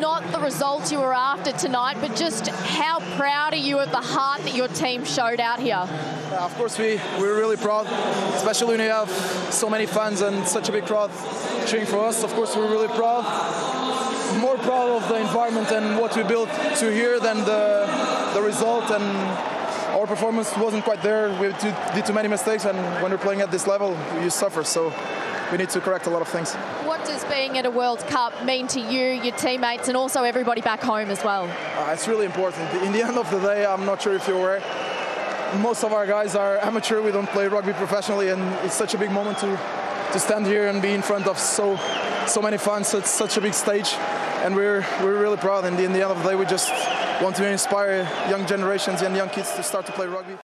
not the result you were after tonight, but just how proud are you of the heart that your team showed out here? Yeah, of course, we, we're really proud, especially when you have so many fans and such a big crowd cheering for us. Of course, we're really proud. More proud of the environment and what we built to here than the, the result. And our performance wasn't quite there. We did too many mistakes, and when you're playing at this level, you suffer. So we need to correct a lot of things. What does being at a World Cup mean to you, your teammates, and also everybody back home as well? Uh, it's really important. In the end of the day, I'm not sure if you're aware, most of our guys are amateur. We don't play rugby professionally, and it's such a big moment to to stand here and be in front of so so many fans. It's such a big stage, and we're we're really proud. And in the end of the day, we just want to inspire young generations and young kids to start to play rugby.